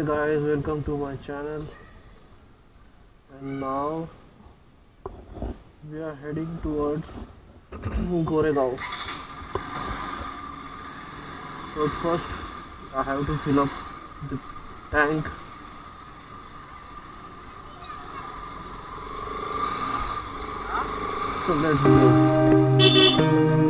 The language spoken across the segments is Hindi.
hey guys welcome to my channel and now we are heading towards Goregaon but first I have to fill up the tank so let's go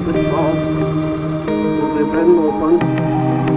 the song, the ribbon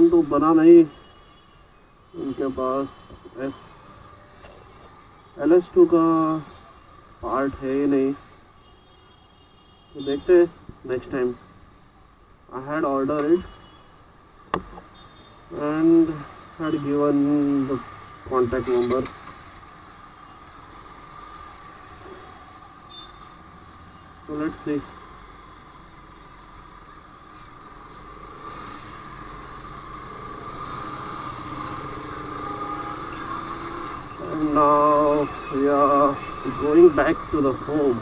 काम तो बना नहीं उनके पास एस एल एस टू का पार्ट है ही नहीं तो देखते next time I had order it and had given the contact number तो let's see we are going back to the home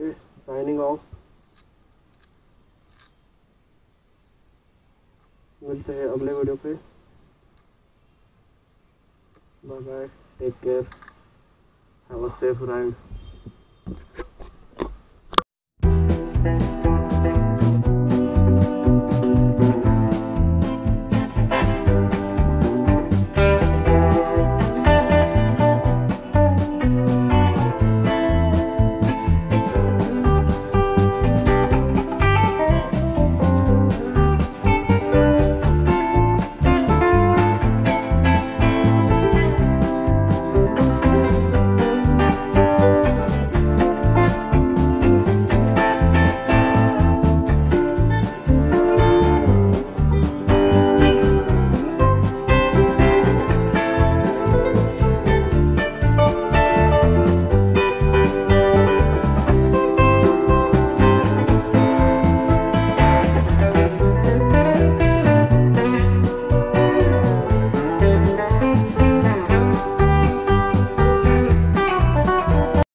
okay signing off मिलते हैं अगले वीडियो पे bye bye take care have a safe ride